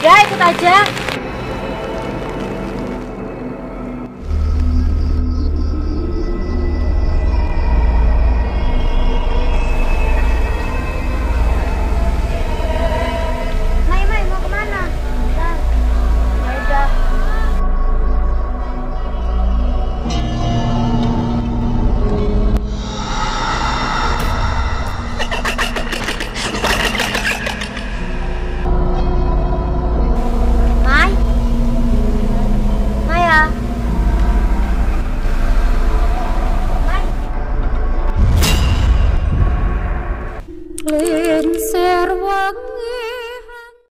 udah ikut aja. Plin ser